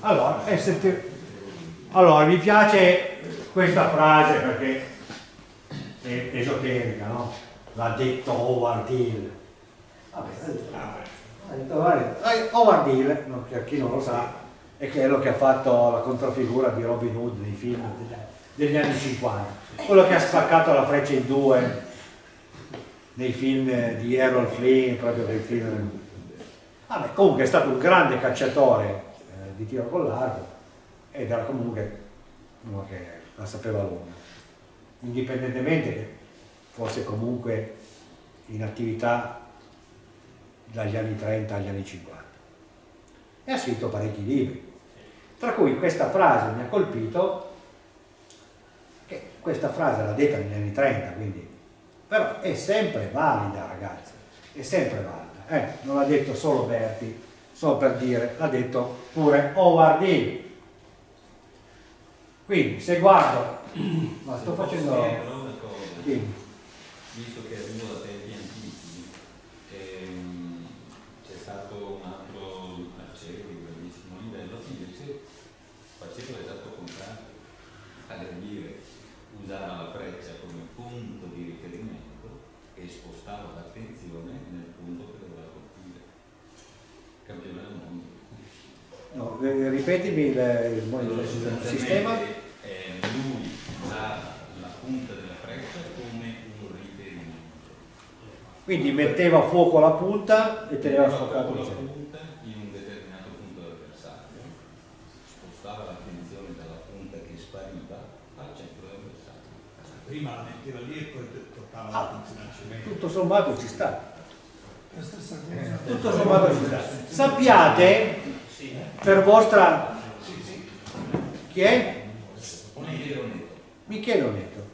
Allora, allora, mi piace questa frase perché è esoterica, no? L'ha detto Howard Hill. Vabbè, ha detto Howard Hill, per chi non lo sa, è quello che ha fatto la controfigura di Robin Hood nei film degli, anni 50, quello che ha spaccato la freccia in due nei film di Errol Flynn, proprio dei film. Vabbè, comunque è stato un grande cacciatore di tiro con l'arco ed era comunque uno che la sapeva lunga, indipendentemente che fosse comunque in attività dagli anni 30 agli anni 50. E ha scritto parecchi libri, tra cui questa frase mi ha colpito, che questa frase l'ha detta negli anni 30, quindi, però è sempre valida ragazzi, è sempre valida, eh, non l'ha detto solo Berti, solo per dire, l'ha detto pure Howard Hill. Quindi se guardo, ma sto facendo... Sì. Visto che arrivo da tempi antichi, ehm, c'è stato un altro arciere di grandissimo livello che invece faceva l'esatto contrario, vale dire usava la freccia come punto di riferimento e spostava l'attenzione nel punto che doveva colpire. Campione del mondo. No, ripetimi il, il, il sistema. Eh, lui usava la punta della freccia come un riferimento. Quindi metteva a fuoco la punta e teneva sfoccato il centro. punta in un determinato punto dell'avversario, spostava l'attenzione dalla punta che spariva al centro dell'avversario. Prima la metteva lì e poi toccava ah, l'attenzione. Tutto sommato ci sta. Tutto sommato ci sta. Sappiate per vostra... Chi è? Michele Oneto.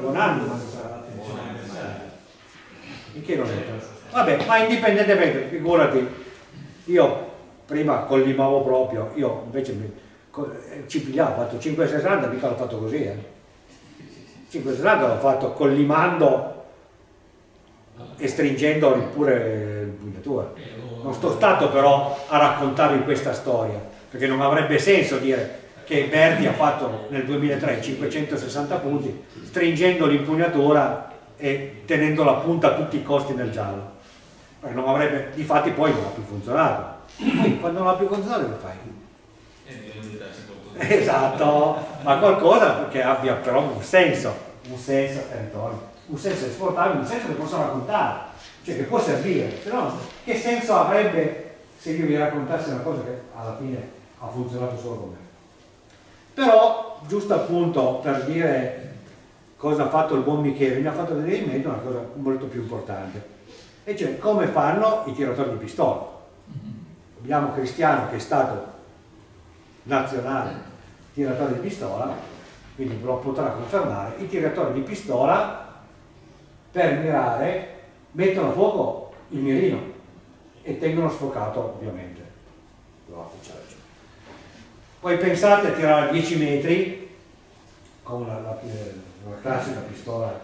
Buon anno. Michele Oneto. Vabbè, ma indipendentemente, figurati, io prima collimavo proprio, io invece mi, ci pigliavo, ho fatto 560, mica l'ho fatto così, eh. 560 l'ho fatto collimando e stringendo pure l'impugnatura. Non sto stato però a raccontarvi questa storia, perché non avrebbe senso dire che Verdi ha fatto nel 2003 560 punti, stringendo l'impugnatura e tenendo la punta a tutti i costi nel giallo. Perché non avrebbe, difatti poi non ha più funzionato. Poi quando non ha più funzionato che fai? Esatto, ma qualcosa che abbia però un senso, un senso territorio, un senso esportabile, un senso che possa raccontare, cioè che può servire, se no che senso avrebbe se io vi raccontassi una cosa che alla fine ha funzionato solo con me? Però, giusto appunto per dire cosa ha fatto il buon Michele, mi ha fatto vedere in mente una cosa molto più importante, e cioè come fanno i tiratori di pistola. Abbiamo Cristiano che è stato nazionale tiratore di pistola, quindi lo potrà confermare, i tiratori di pistola per mirare mettono a fuoco il mirino e tengono sfocato ovviamente poi pensate a tirare a 10 metri con la, la, la classica pistola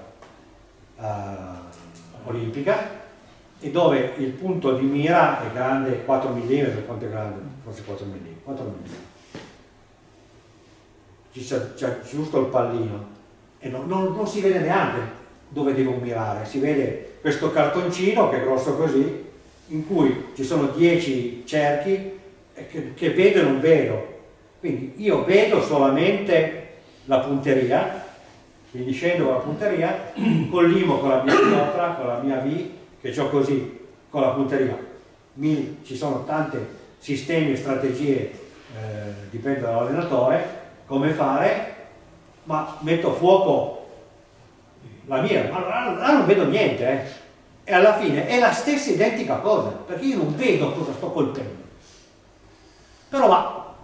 uh, olimpica e dove il punto di mira è grande 4 mm, quanto è grande? Forse 4 mm. 4 mm. C'è giusto il pallino e non, non, non si vede neanche dove devo mirare, si vede questo cartoncino che è grosso così, in cui ci sono 10 cerchi che, che vedo e non vedo, quindi io vedo solamente la punteria, quindi scendo con la punteria, collimo con la mia pietra, con la mia V, che ho così, con la punteria. Mi, ci sono tanti sistemi e strategie, eh, dipende dall'allenatore, come fare, ma metto fuoco la mia, ma là non vedo niente, eh. E alla fine è la stessa identica cosa, perché io non vedo cosa sto colpendo. Però va,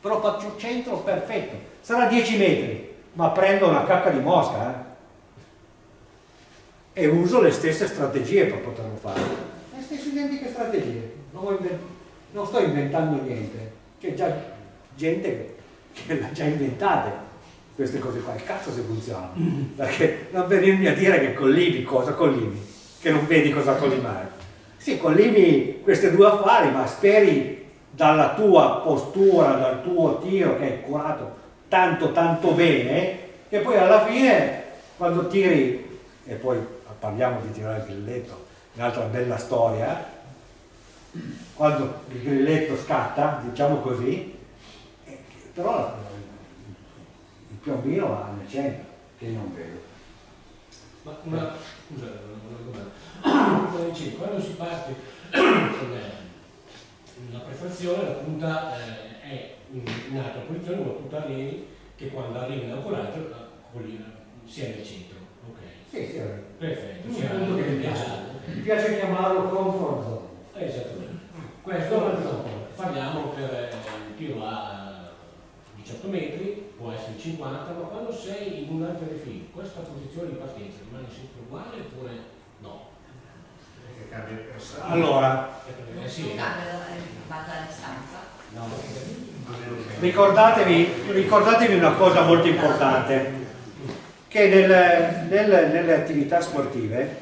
però faccio centro perfetto, sarà 10 metri, ma prendo una cacca di mosca eh? e uso le stesse strategie per poterlo fare, le stesse identiche strategie, non, non sto inventando niente, c'è già gente che l'ha già inventate queste cose qua, il cazzo se funziona, perché non venirmi a dire che collimi, cosa collimi, che non vedi cosa collimare. Sì, collimi questi due affari, ma speri dalla tua postura, dal tuo tiro che è curato tanto tanto bene, che poi alla fine quando tiri, e poi parliamo di tirare il grilletto, un'altra bella storia, quando il grilletto scatta, diciamo così, eh, però piombino va nel centro, che non vedo. Ma una, scusa, una domanda. quando si parte con la prefazione, la punta eh, è in alta posizione, ma tu alleni che quando arrivi in ancoraggio sia nel centro. Ok. Sì, sì, perfetto. Sì, che mi piace. Mi piace chiamarlo comfort zone. Esattamente. Questo parliamo per il tiro a 18 metri, può essere 50, ma quando sei in un altro refino, questa posizione di partenza rimane sempre uguale oppure no? Allora, eh sì. No. Ricordatevi, ricordatevi una cosa molto importante, che nel, nel, nelle attività sportive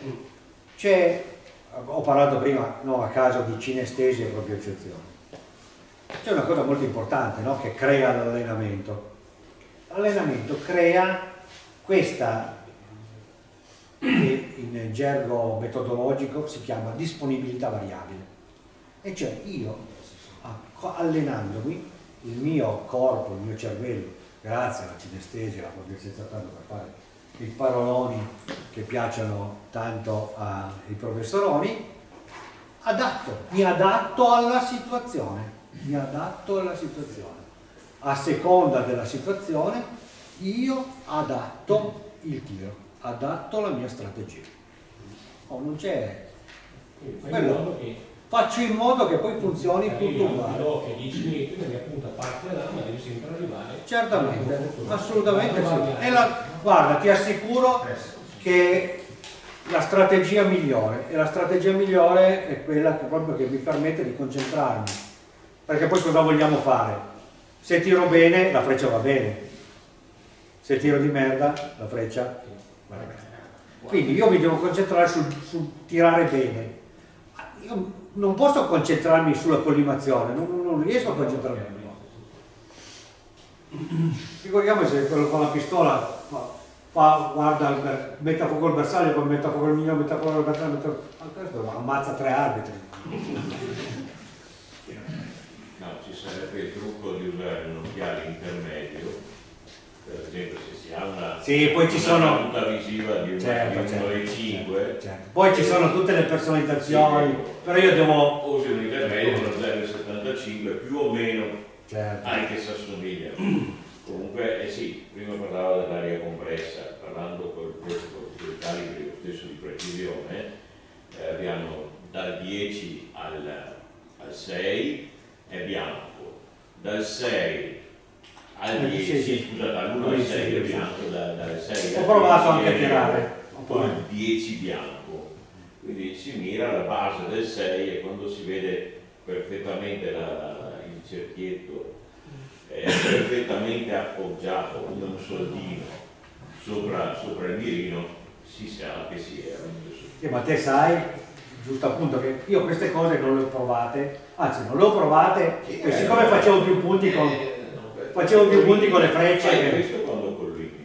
c'è, ho parlato prima no, a caso di cinestesi e propiocezione, c'è una cosa molto importante no, che crea l'allenamento. L'allenamento crea questa, che in gergo metodologico si chiama disponibilità variabile, e cioè io allenandomi il mio corpo, il mio cervello, grazie alla cinestesia, alla progressizzazione per fare i paroloni che piacciono tanto ai professoroni, adatto, mi adatto alla situazione, mi adatto alla situazione. A seconda della situazione io adatto il tiro, adatto la mia strategia. Oh, non c'è... Quello, faccio in modo che poi funzioni tutto uguale. che 10 metri, quindi appunto parte là, ma devi sempre arrivare. Certamente, assolutamente sì. La, guarda, ti assicuro che la strategia migliore, e la strategia migliore è quella che proprio che mi permette di concentrarmi. Perché poi cosa vogliamo fare? Se tiro bene, la freccia va bene. Se tiro di merda, la freccia va bene. Quindi io mi devo concentrare sul, sul tirare bene. Io non posso concentrarmi sulla collimazione, non, non riesco a concentrarmi. Ricordiamo se quello con la pistola fa, guarda, mette a fuoco il bersaglio, poi mette a fuoco il migliore, mette a fuoco il bersaglio, mette a... questo ammazza tre arbitri. Ci sarebbe il trucco di usare un occhiale intermedio, per esempio se si ha una, sì, poi ci sono... visiva di 1,5 certo, certo, certo, certo. Poi ci sono tutte le personalizzazioni, sì, però io devo... Usi un intermedio, uno 0,75 più o meno, certo. anche se assomiglia. Comunque, eh sì, prima parlavo dell'aria compressa, parlando con il calibri lo stesso di precisione, eh, abbiamo dal 10 al, al 6 è bianco, dal 6 al 10, scusate, dall'1 al 6 è bianco, dal 6 Ho provato anche a tirare. Poi il 10 bianco. Quindi si mira alla base del 6 e quando si vede perfettamente la, il cerchietto è perfettamente appoggiato come un soldino. Sopra, sopra, il mirino si sa che si è sì, ma te sai giusto appunto che io queste cose non le ho provate anzi non le ho provate sì, e siccome facevo più punti con eh, facevo più punti con le frecce hai visto quando collini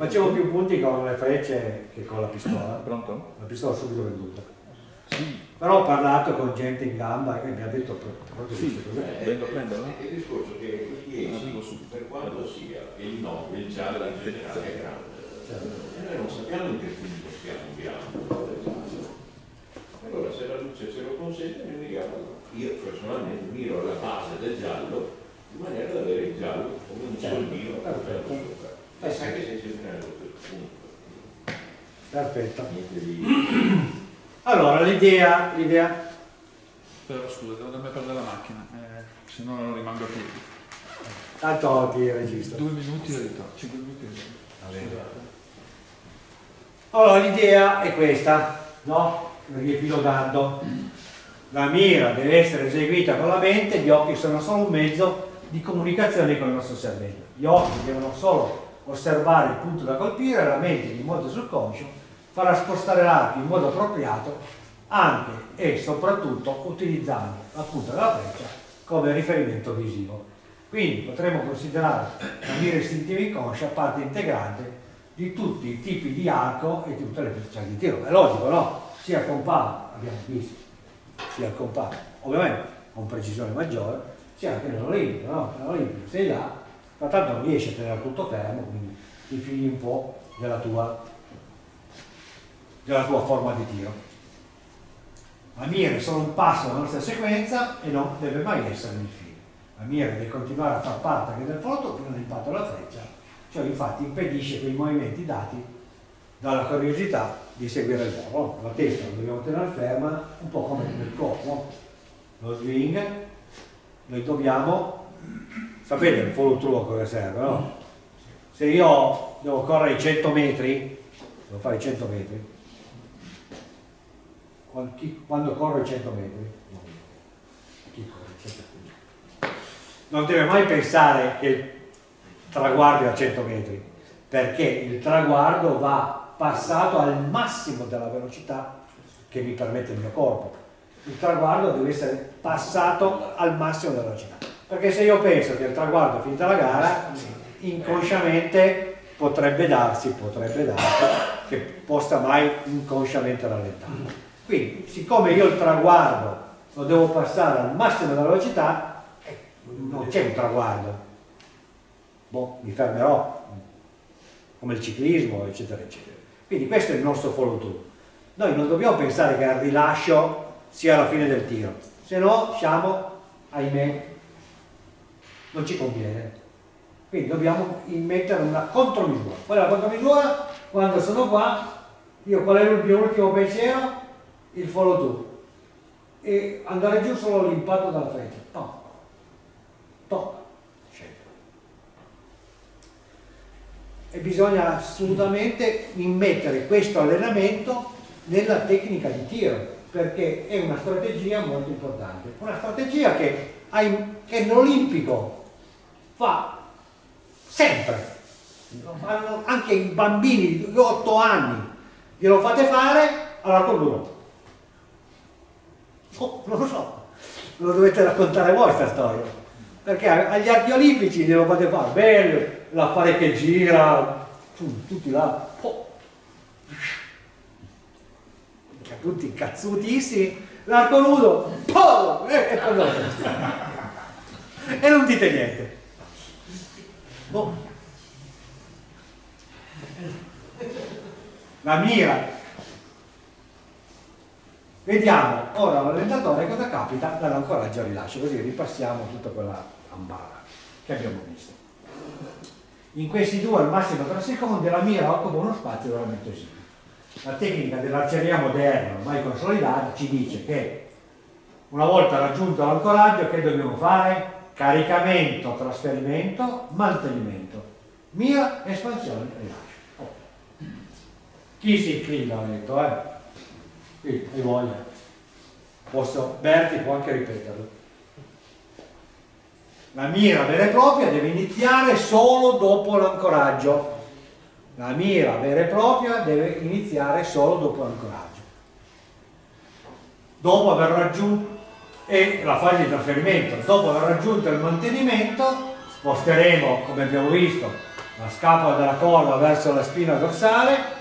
Facevo più punti con le frecce che con la pistola. Pronto? La pistola subito venduta. Sì. Però ho parlato con gente in gamba che mi ha detto proprio sì, cos'è. Vengo a prenderlo? Il discorso che questi esci, per quanto sia il no, il giallo in generale è grande. E noi non sappiamo in che punto stiamo bianco del giallo. Allora se la luce ce lo consente noi miriamo, io personalmente miro la base del giallo in maniera da avere il giallo come un certo. soldino. Perfetto. E sai che sei sempre nello stesso punto. Perfetto. Allora, l'idea, l'idea... Però scusa, devo andare a prendere la macchina, eh, se no non rimango a piedi. Tanto ti registro. Due minuti e ritorno, cinque minuti e ritorno. Allora, l'idea è questa, no? Riepilogando. La mira deve essere eseguita con la mente, gli occhi sono solo un mezzo di comunicazione con il nostro cervello. Gli occhi devono solo osservare il punto da colpire, la mente in modo sul conscio farà spostare l'arco in modo appropriato anche e soprattutto utilizzando la punta della freccia come riferimento visivo. Quindi potremmo considerare la mira istintiva inconscia parte integrante di tutti i tipi di arco e di tutte le frecce di tiro. È logico, no? Sia con palo, abbiamo visto, sia con palo, ovviamente con precisione maggiore, sia anche nell'Olimpico, no? Nell'Olimpico sei là, ma tanto non riesci a tenere tutto fermo, quindi ti figli un po' della tua, della tua forma di tiro. La mira è solo un passo della nostra sequenza e non deve mai essere il fine. La mira deve continuare a far parte anche del foto fino all'impatto della freccia, cioè infatti impedisce quei movimenti dati dalla curiosità di seguire il volo. La testa la dobbiamo tenere ferma, un po' come nel corpo, lo swing, noi dobbiamo, sapete il follow through a cosa serve, no? Se io devo correre i 100 metri, devo fare i 100 metri, quando corro i 100 metri, chi corre i 100 metri? Non deve mai pensare che traguardo è a 100 metri, perché il traguardo va passato al massimo della velocità che mi permette il mio corpo. Il traguardo deve essere passato al massimo della velocità. Perché se io penso che il traguardo è finita la gara, inconsciamente potrebbe darsi, potrebbe darsi che possa mai inconsciamente rallentare. Quindi, siccome io il traguardo lo devo passare al massimo della velocità, eh, non c'è un traguardo. Boh, mi fermerò, come il ciclismo, eccetera, eccetera. Quindi questo è il nostro follow through. Noi non dobbiamo pensare che il rilascio sia la fine del tiro, se no siamo, ahimè, non ci conviene. Quindi dobbiamo immettere una contromisura. Qual è la contromisura? Quando sono qua, io qual è il mio ultimo pensiero? il follow through e andare giù solo l'impatto dalla freccia. No. Top. E bisogna assolutamente immettere questo allenamento nella tecnica di tiro, perché è una strategia molto importante. Una strategia che, che nell'Olimpico fa sempre, anche i bambini di 8 anni, glielo fate fare, allora con loro Oh, non lo so, lo dovete raccontare voi questa storia. Perché agli archi olimpici glielo fate fare, bello, l'affare che gira, tutti là, oh. tutti incazzutissimi, l'arco nudo, oh, e, e, e non dite niente. Oh. La mira Vediamo ora l'allentatore cosa capita dall'ancoraggio al rilascio, così ripassiamo tutta quella ambara che abbiamo visto. In questi due al massimo 3 secondi la mira occupa uno spazio veramente esiguo. La tecnica dell'arceria moderna, ormai consolidata, ci dice che una volta raggiunto l'ancoraggio che dobbiamo fare? Caricamento, trasferimento, mantenimento. Mira, espansione, rilascio. Oh. Chi si inclina, ho detto, eh? Qui, hai voglia. Posso, Berti può anche ripeterlo. La mira vera e propria deve iniziare solo dopo l'ancoraggio. La mira vera e propria deve iniziare solo dopo l'ancoraggio. Dopo aver raggiunto e la fase di trasferimento, dopo aver raggiunto il mantenimento, sposteremo, come abbiamo visto, la scapola della corda verso la spina dorsale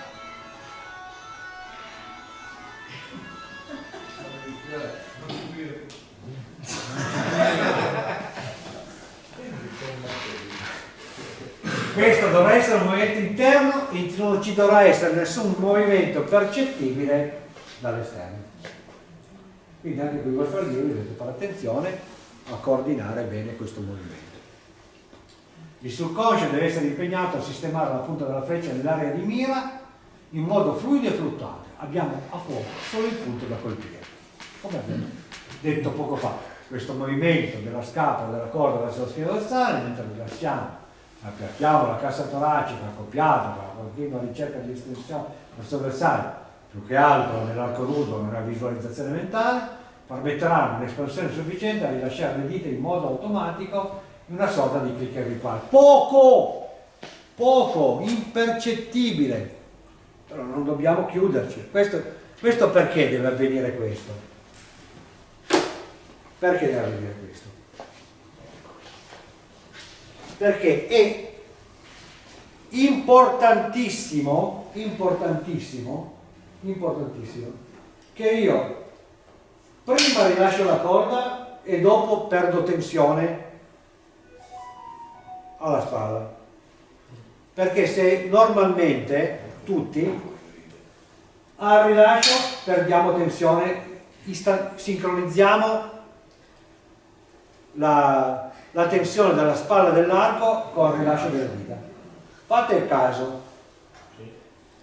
ci dovrà essere nessun movimento percettibile dall'esterno. Quindi anche con i vostri allievi dovete fare attenzione a coordinare bene questo movimento. Il subconscio deve essere impegnato a sistemare la punta della freccia nell'area di mira in modo fluido e fluttuante. Abbiamo a fuoco solo il punto da colpire. Come abbiamo detto poco fa, questo movimento della scapola della corda verso la spina dorsale, mentre rilassiamo appiattiamo la cassa toracica accoppiata la continua ricerca di estensione bersaglio, più che altro nell'arco nudo, nella visualizzazione mentale, permetteranno un'espansione sufficiente a rilasciare le dita in modo automatico in una sorta di click and ripart. Poco, poco, impercettibile, però non dobbiamo chiuderci. Questo Questo perché deve avvenire questo? Perché deve avvenire questo? Perché è importantissimo, importantissimo, importantissimo, che io prima rilascio la corda e dopo perdo tensione alla spalla. Perché se normalmente tutti al rilascio perdiamo tensione, sincronizziamo la, la tensione della spalla dell'arco con il rilascio della dita. Fate il caso,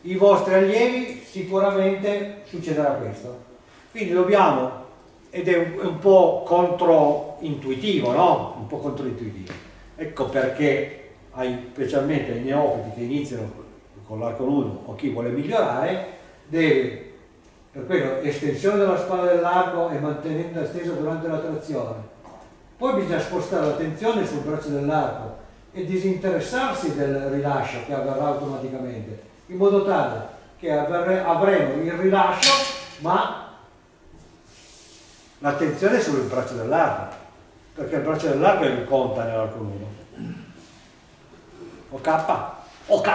i vostri allievi sicuramente succederà questo. Quindi dobbiamo, ed è un, è un po' controintuitivo, no? Un po' controintuitivo. Ecco perché ai, specialmente ai neofiti che iniziano con l'arco nudo o chi vuole migliorare, deve, per quello, estensione della spalla dell'arco e mantenendo stesa durante la trazione. Poi bisogna spostare l'attenzione sul braccio dell'arco e disinteressarsi del rilascio che avverrà automaticamente, in modo tale che avremo il rilascio, ma l'attenzione sul braccio dell'arco, perché il braccio dell'arco è il conta nell'arco nudo. OK? OK!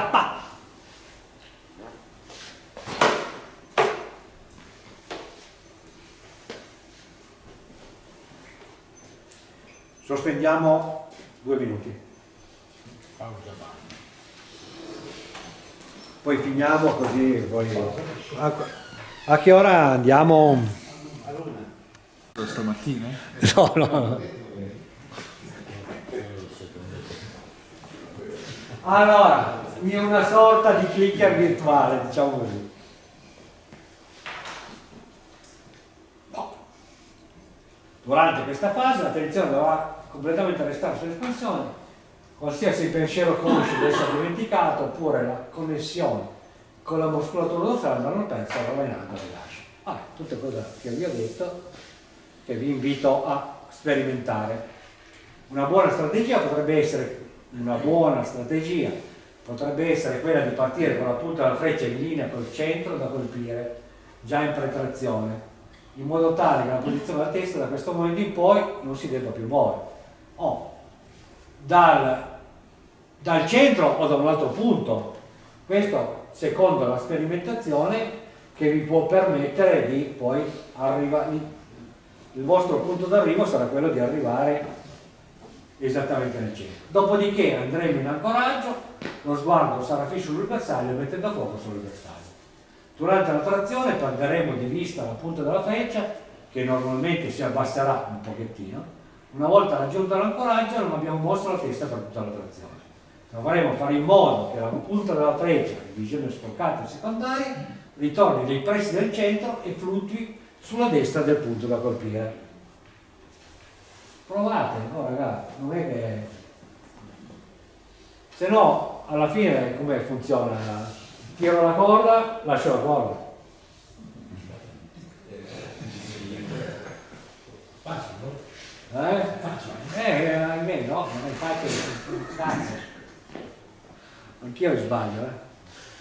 Sospendiamo due minuti. Poi finiamo così. Poi... A, a che ora andiamo? Stamattina? No, no. Allora, è una sorta di clicker virtuale, diciamo così. Durante questa fase la tensione dovrà completamente restare sull'espansione, qualsiasi pensiero conscio deve essere dimenticato oppure la connessione con la muscolatura dorsale andranno persa rovinando il rilascio. Ah, tutte cose che vi ho detto che vi invito a sperimentare. Una buona strategia potrebbe essere una buona strategia potrebbe essere quella di partire con la punta della freccia in linea col centro da colpire già in pretrazione in modo tale che la posizione della testa da questo momento in poi non si debba più muovere o dal, dal centro o da un altro punto. Questo secondo la sperimentazione che vi può permettere di poi arrivare, il vostro punto d'arrivo sarà quello di arrivare esattamente nel centro. Dopodiché andremo in ancoraggio, lo sguardo sarà fisso sul bersaglio mettendo a fuoco sul bersaglio. Durante la trazione perderemo di vista la punta della freccia che normalmente si abbasserà un pochettino una volta raggiunto l'ancoraggio non abbiamo mosso la testa per tutta la trazione. Dovremo fare in modo che la punta della freccia, in visione sfoccata e secondaria, ritorni nei pressi del centro e fluttui sulla destra del punto da colpire. Provate, no ragazzi, non è che... Se no, alla fine come funziona? Tiro la corda, lascio la corda. Facile, eh? Eh, ahimè no, non è facile, cazzo. Anch'io sbaglio, eh?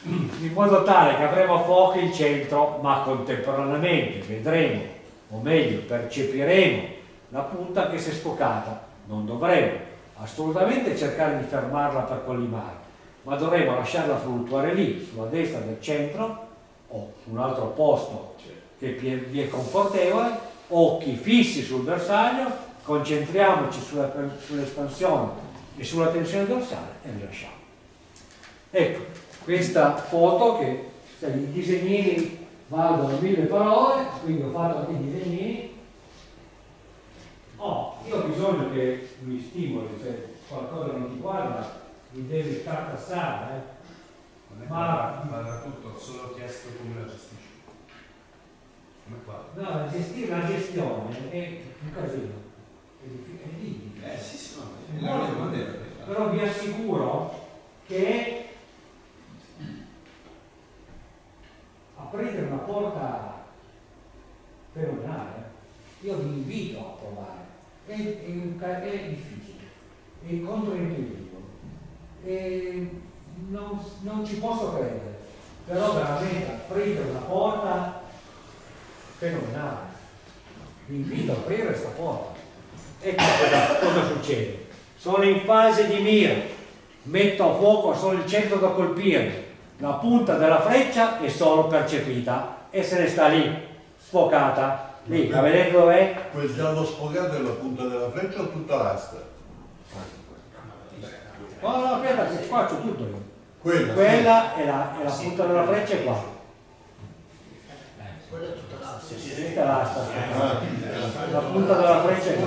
In modo tale che avremo a fuoco il centro, ma contemporaneamente vedremo, o meglio, percepiremo la punta che si è sfocata. Non dovremo assolutamente cercare di fermarla per collimare, ma dovremo lasciarla fluttuare lì, sulla destra del centro, o su un altro posto che vi è confortevole, occhi fissi sul bersaglio concentriamoci sull'espansione e sulla tensione dorsale e rilasciamo. Ecco, questa foto che cioè, i disegnini valgono mille parole, quindi ho fatto anche i disegnini. Oh, io ho bisogno che mi stimoli, se qualcosa non ti guarda, mi devi tartassare. Eh. Ma guarda tutto, ho solo chiesto come la gestisci. Come qua? No, la gestione è un casino è difficile. Eh sì, sì, no, è molto, però vi assicuro che aprite una porta fenomenale. Io vi invito a provare. È, è, è difficile, è controintuitivo. Non, non ci posso credere, però veramente aprite una porta fenomenale. Vi invito a aprire questa porta. Ecco cosa, cosa succede. Sono in fase di mira, metto a fuoco solo il centro da colpire, la punta della freccia è solo percepita e se ne sta lì, sfocata. Lì, la vedete dov'è? Quel giallo sfogato è la punta della freccia o tutta l'asta? No, no, aspetta, che qua c'ho tutto io. Quella. Quella è la, è la punta della freccia è qua. Questa è l'asta. La punta della freccia è.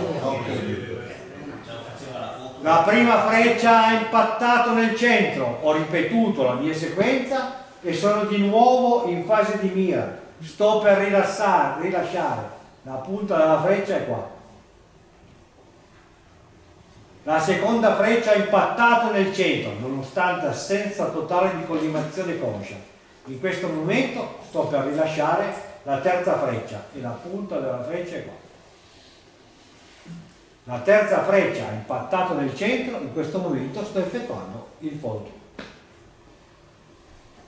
La prima freccia ha impattato nel centro, ho ripetuto la mia sequenza e sono di nuovo in fase di mira. Sto per rilassare, rilasciare. La punta della freccia è qua. La seconda freccia ha impattato nel centro, nonostante assenza totale di collimazione conscia. In questo momento sto per rilasciare la terza freccia e la punta della freccia è qua. La terza freccia ha impattato nel centro, in questo momento sto effettuando il fondo.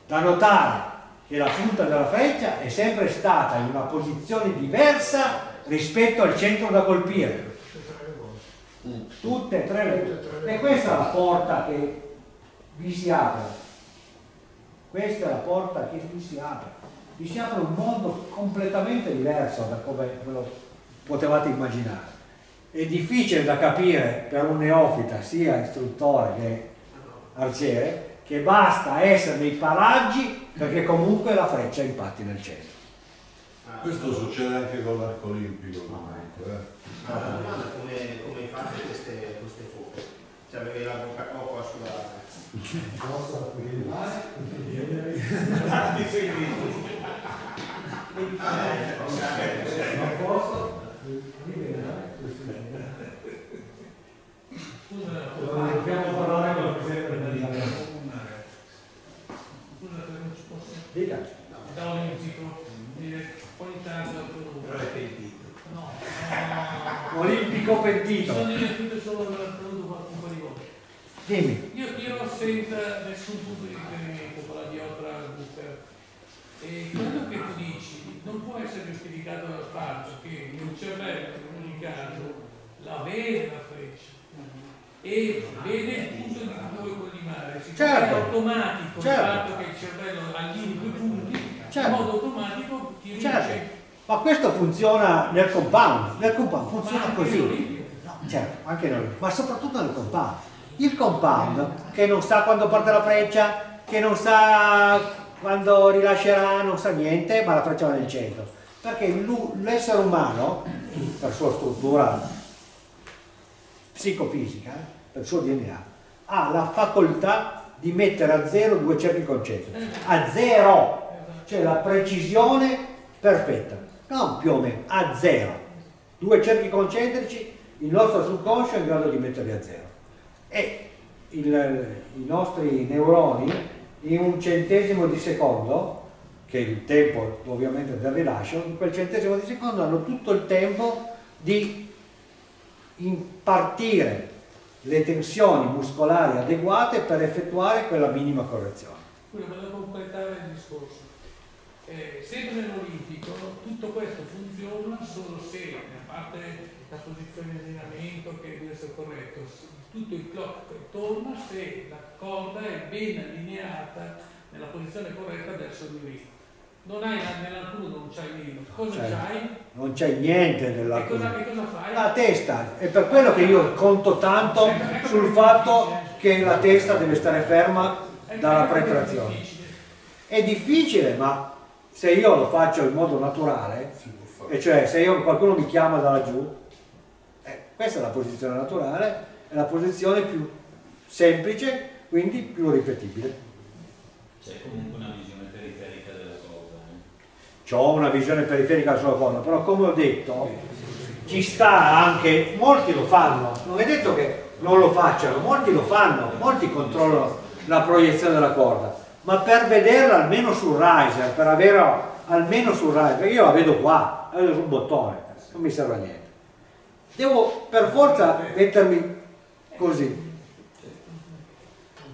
Da notare che la punta della freccia è sempre stata in una posizione diversa rispetto al centro da colpire. Tutte e tre le due. E questa è la porta che vi si apre. Questa è la porta che vi si apre. Vi si apre un mondo completamente diverso da come ve lo potevate immaginare. È difficile da capire per un neofita, sia istruttore che arciere, che basta essere nei paraggi perché comunque la freccia impatti nel centro. Questo succede anche con l'arco olimpico comunque. eh. Ma la domanda è come, come hai fatto queste, queste foto? Cioè avevi la bocca poco a sudare. Non posso? Dobbiamo parlare con il Presidente dell'Italia. Scusate, non ci posso. Dica. Da olimpico, dire, ogni tanto. Però è pentito. No, Olimpico pentito. sono divertito solo per un po' di volte. Dimmi. Io tiro senza nessun punto di riferimento con la dioptra Booker. E quello che tu dici non può essere giustificato dal fatto che il cervello, in ogni caso, la vede la freccia e vede il punto di cui vuoi collimare. Si Certo. è automatico Certo. il fatto che il cervello allinei due punti, Certo. in modo automatico tiri Certo. il centro. Ma questo funziona nel compound. Nel compound funziona così. No, certo, anche noi, ma soprattutto nel compound. Il compound che non sa quando parte la freccia, che non sa quando rilascerà, non sa niente, ma la freccia va nel centro. Perché l'essere umano, per sua struttura psicofisica, per suo DNA, ha la facoltà di mettere a zero due cerchi concentrici. A zero! Cioè la precisione perfetta. Non più o meno, a zero. Due cerchi concentrici, il nostro subconscio è in grado di metterli a zero. E il- i nostri neuroni in un centesimo di secondo, che è il tempo ovviamente del rilascio, in quel centesimo di secondo hanno tutto il tempo di impartire le tensioni muscolari adeguate per effettuare quella minima correzione. Scusa, volevo completare il discorso. Eh, sempre nell'Olimpico tutto questo funziona solo se, a parte la posizione di allenamento che deve essere corretto, tutto il clock torna se la corda è ben allineata nella posizione corretta verso il ritmo. Non hai la- nell'alcuno non c'hai ritmo. Cosa Certo. c'hai? Non c'è niente E nella cosa, che cosa fai? La testa, è per quello che io conto tanto sul fatto che la testa deve stare ferma dalla pretrazione. È difficile, ma se io lo faccio in modo naturale, e cioè se io, qualcuno mi chiama da laggiù, eh, questa è la posizione naturale, è la posizione più semplice, quindi più ripetibile. C'è comunque una visione periferica della cosa. eh. Ho una visione periferica sulla cosa, però come ho detto, ci sta anche, molti lo fanno, non è detto che non lo facciano, molti lo fanno, molti controllano la proiezione della corda, ma per vederla almeno sul riser, per averla almeno sul riser, io la vedo qua, la vedo sul bottone, non mi serve a niente. Devo per forza mettermi così.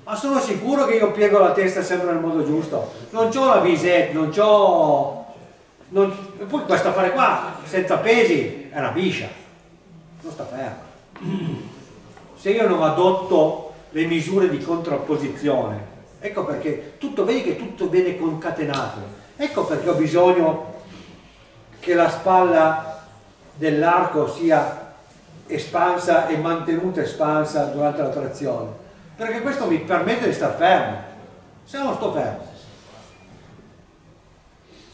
Ma sono sicuro che io piego la testa sempre nel modo giusto. Non ho la visette, non ho... non- E poi questo affare qua, senza pesi, è una biscia, non sta ferma. Se io non adotto le misure di contrapposizione, ecco perché tutto, vedi che tutto viene concatenato, ecco perché ho bisogno che la spalla dell'arco sia espansa e mantenuta espansa durante la trazione, perché questo mi permette di stare fermo, se non sto fermo.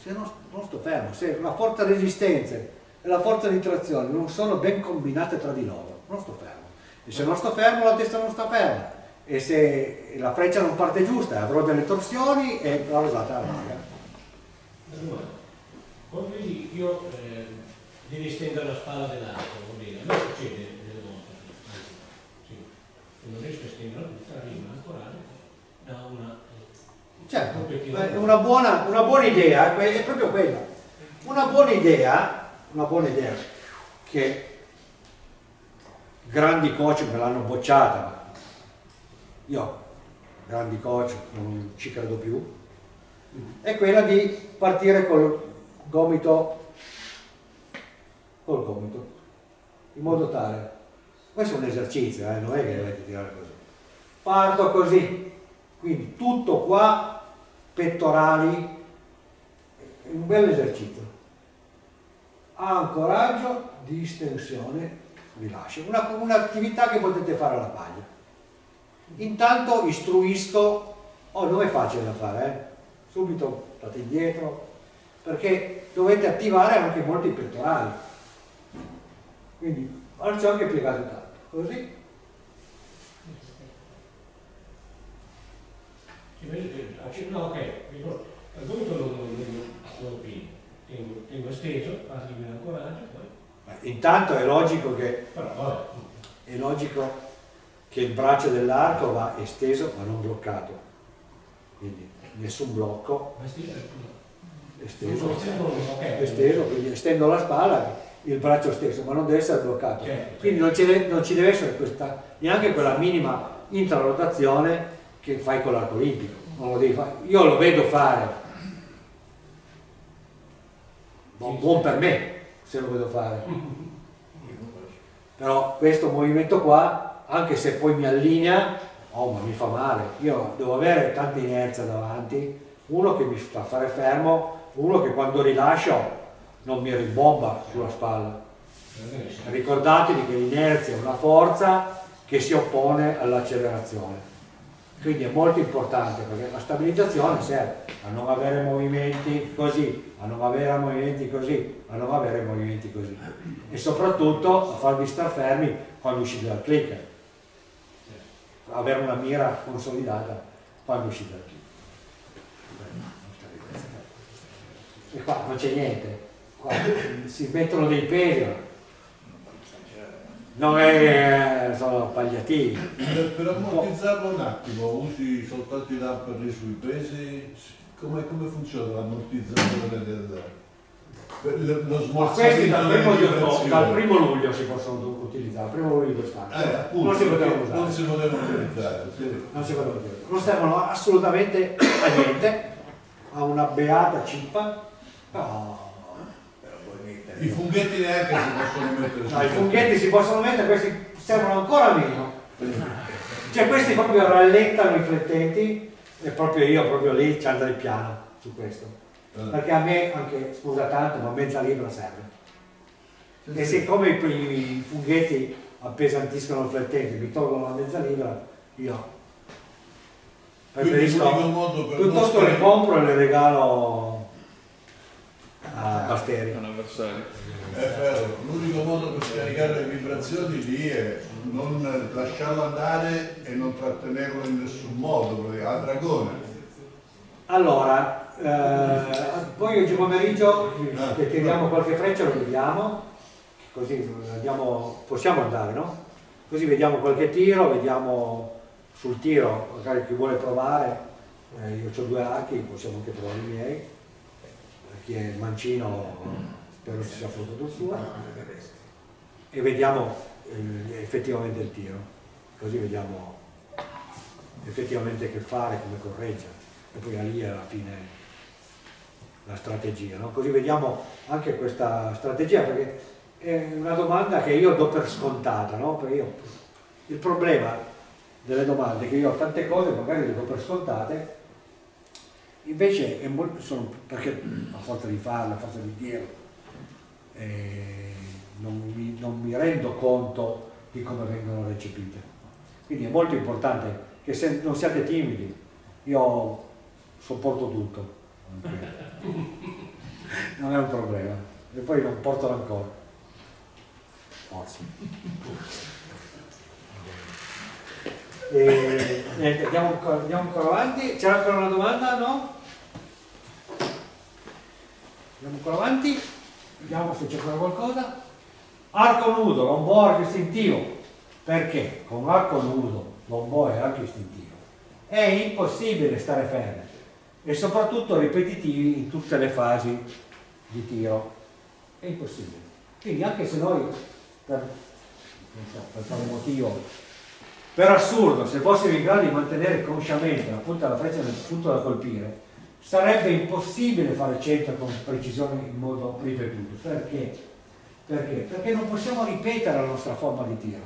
Se non, non sto fermo, se la forza resistenza e la forza di trazione non sono ben combinate tra di loro, non sto fermo. E se non sto fermo la testa non sta ferma. E se la freccia non parte giusta avrò delle torsioni e la rosata allora. Come vedi io eh, devi stendere la spalla dell'arco, va bene, a me succede delle volte, sì, se non riesco a stendere tutta, arriva l'ancorare da una Certo, una buona, una buona idea è proprio quella. Una buona idea, una buona idea che grandi coach me l'hanno bocciata, io grandi coach non ci credo più, è quella di partire col gomito, col gomito, in modo tale, questo è un esercizio, eh, non è che dovete tirare così, parto così, quindi tutto qua pettorali, un bel esercizio. Ancoraggio, distensione, rilascio. Una, un'attività che potete fare alla paglia. Intanto istruisco, oh non è facile da fare, eh? subito state indietro, perché dovete attivare anche molti pettorali. Quindi alzo anche piegato tanto, così. No ok, al gomito lo, lo, lo, lo tengo, tengo steso, parli di ancoraggio, poi... Intanto è logico che Però, è logico che il braccio dell'arco va esteso ma non bloccato. Quindi nessun blocco. Esteso, esteso, quindi estendo la spalla, il braccio stesso, ma non deve essere bloccato. Quindi non ci, deve, non ci deve essere questa, neanche quella minima intrarotazione che fai con l'arco olimpico, lo. Io lo vedo fare, buon, buon per me se lo vedo fare. Però questo movimento qua, anche se poi mi allinea, oh ma mi fa male. Io devo avere tanta inerzia davanti, uno che mi fa fare fermo, uno che quando rilascio non mi ribomba sulla spalla. Ricordatevi che l'inerzia è una forza che si oppone all'accelerazione. Quindi è molto importante perché la stabilizzazione serve a non avere movimenti così, a non avere movimenti così, a non avere movimenti così e soprattutto a farvi star fermi quando uscite dal clicker, avere una mira consolidata quando uscite dal clicker. E qua non c'è niente, qua si mettono dei pesi non è, sono palliativi. Per, per ammortizzarlo un attimo, usi soltanto i damper sui pesi? Come, come funziona l'ammortizzazione del, per lo smorzamento dal primo, di, dal primo luglio si possono utilizzare, primo luglio di quest'anno. Eh, appunto, non si potevano usare. Non si potevano utilizzare. Sì. Non si potevano utilizzare. Non servono assolutamente a niente, a una beata cippa, però i funghetti neanche si possono mettere. No, i funghetti si possono mettere, questi servono ancora meno. Cioè questi proprio rallentano i flettenti e proprio io proprio lì ci andrei piano su questo. Eh. Perché a me anche, scusa tanto, ma mezza libra serve. E siccome i, funghetti appesantiscono il flettente, mi tolgono la mezza libra, io preferisco piuttosto le compro e le regalo a Basteri. Un avversario. Eh, l'unico modo per scaricare le vibrazioni lì è non lasciarlo andare e non trattenerlo in nessun modo, perché ha dragone. Allora, eh, poi oggi pomeriggio che tiriamo qualche freccia lo vediamo, così vediamo, possiamo andare, no? Così vediamo qualche tiro, vediamo sul tiro, magari chi vuole provare, eh, io ho due archi, possiamo anche provare i miei. Chi è mancino spero si sia fottuto il suo. E vediamo eh, effettivamente il tiro. Così vediamo effettivamente che fare, come correggere e poi lì alla fine la strategia, no? così vediamo anche questa strategia perché è una domanda che io do per scontata, no? perché io, il problema delle domande è che io ho tante cose magari le do per scontate, invece sono, perché a forza di farle, a forza di dirlo, eh, non, mi, non mi rendo conto di come vengono recepite. Quindi è molto importante che se non siate timidi, io sopporto tutto. Non è un problema. E poi non porto ancora. Forse. E, niente, andiamo, ancora, andiamo ancora avanti. C'era ancora una domanda, no? Andiamo ancora avanti. Vediamo se c'è ancora qualcosa. Arco nudo, lombò arco istintivo. Perché con arco nudo, lombò e arco istintivo è impossibile stare fermi e soprattutto ripetitivi in tutte le fasi di tiro. È impossibile. Quindi anche se noi, per, so, per quale motivo, per assurdo, se fossimo in grado di mantenere consciamente la punta della freccia nel punto da colpire, sarebbe impossibile fare centro con precisione in modo ripetuto. Perché? Perché? Perché non possiamo ripetere la nostra forma di tiro.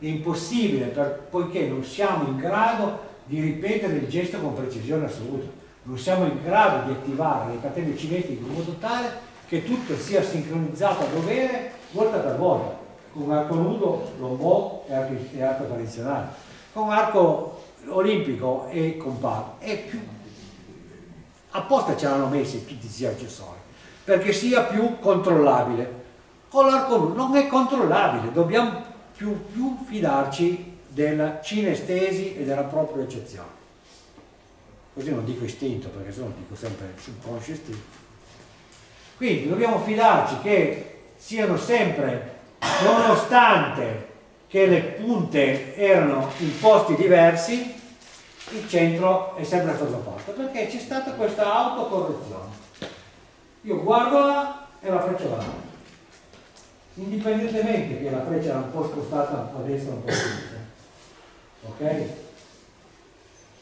È impossibile per, poiché non siamo in grado di ripetere il gesto con precisione assoluta non siamo in grado di attivare le catene cinetiche in modo tale che tutto sia sincronizzato a dovere volta per volta, con arco nudo, lombò e arco, tradizionale, con arco olimpico e compatto. E più, apposta ce l'hanno messi tutti questi accessori, perché sia più controllabile. Con l'arco nudo non è controllabile, dobbiamo più, più fidarci della cinestesi e della propria eccezione così non dico istinto perché se no dico sempre subconscio istinto. Quindi dobbiamo fidarci che siano sempre, nonostante che le punte erano in posti diversi, il centro è sempre stato fatto perché c'è stata questa autocorrezione. Io guardo là e la freccia va. Indipendentemente che la freccia era un po' spostata a destra o a sinistra. Ok?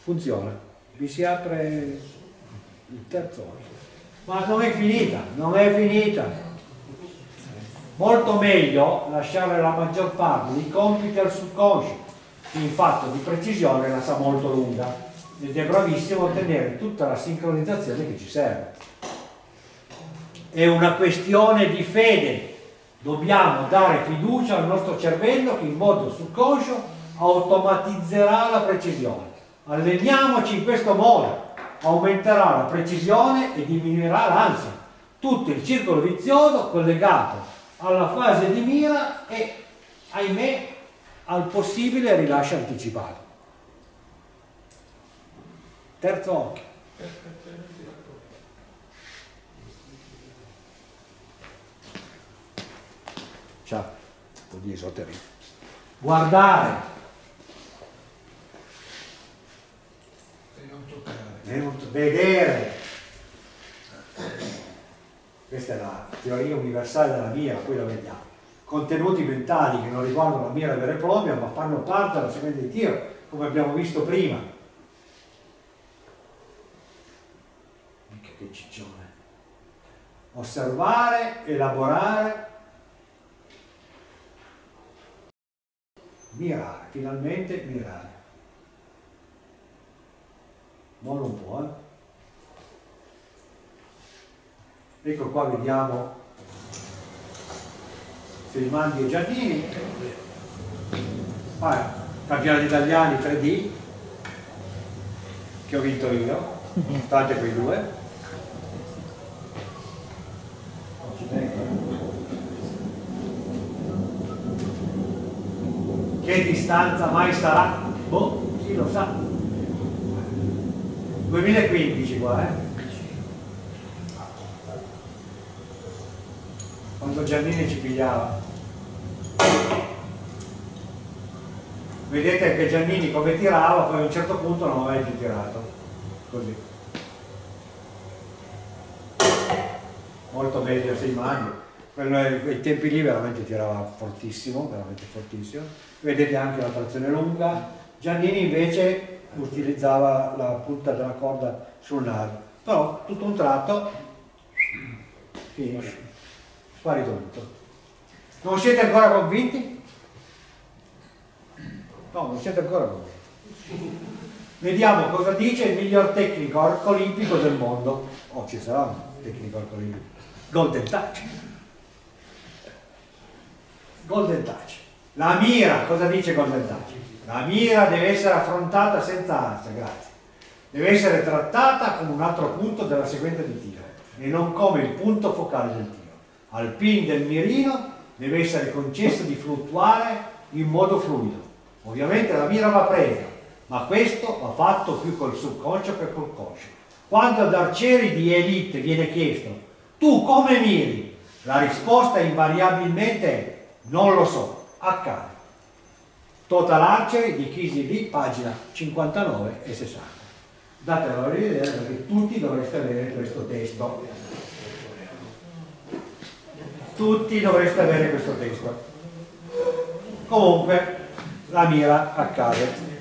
Funziona vi si apre il terzo occhio. Ma non è finita, non è finita. Molto meglio lasciare la maggior parte dei compiti al subconscio, che in fatto di precisione la sa molto lunga ed è bravissimo a ottenere tutta la sincronizzazione che ci serve. È una questione di fede. Dobbiamo dare fiducia al nostro cervello che in modo subconscio automatizzerà la precisione. Alleniamoci in questo modo, aumenterà la precisione e diminuirà l'ansia. Tutto il circolo vizioso collegato alla fase di mira e, ahimè, al possibile rilascio anticipato. Terzo occhio. Ciao, un po' di esoteria. Guardare vedere. Questa è la teoria universale della mira, poi la vediamo. Contenuti mentali che non riguardano la mira vera e propria, ma fanno parte della sequenza di tiro, come abbiamo visto prima. Mica che ciccione. Osservare, elaborare, mirare, finalmente mirare. Mollo un po', eh. Ecco qua vediamo Filmandi e Giannini. Ah, campionati italiani 3D che ho vinto io, state quei due. Che distanza mai sarà? Boh, chi lo sa. 2015 qua, eh? Quando Giannini ci pigliava. Vedete che Giannini come tirava, poi a un certo punto non aveva più tirato. Così. Molto meglio sei mani. Quei tempi lì veramente tirava fortissimo, veramente fortissimo. Vedete anche la trazione lunga. Giannini invece utilizzava la punta della corda sul naso. Però tutto un tratto finisce, sparito tutto. Non siete ancora convinti? No, non siete ancora convinti. Vediamo cosa dice il miglior tecnico olimpico del mondo. Oh, ci sarà un tecnico olimpico. Golden Touch. Golden Touch. La mira, cosa dice Golden Touch? La mira deve essere affrontata senza ansia, grazie. Deve essere trattata come un altro punto della sequenza di tiro e non come il punto focale del tiro. Al pin del mirino deve essere concesso di fluttuare in modo fluido. Ovviamente la mira va presa, ma questo va fatto più col subconscio che col conscio. Quando ad arcieri di elite viene chiesto tu come miri? La risposta invariabilmente è non lo so, accade. Total Archery di Chisi lì, pagina 59 e 60. Datelo a vedere perché tutti dovreste avere questo testo. Tutti dovreste avere questo testo. Comunque la mira accade.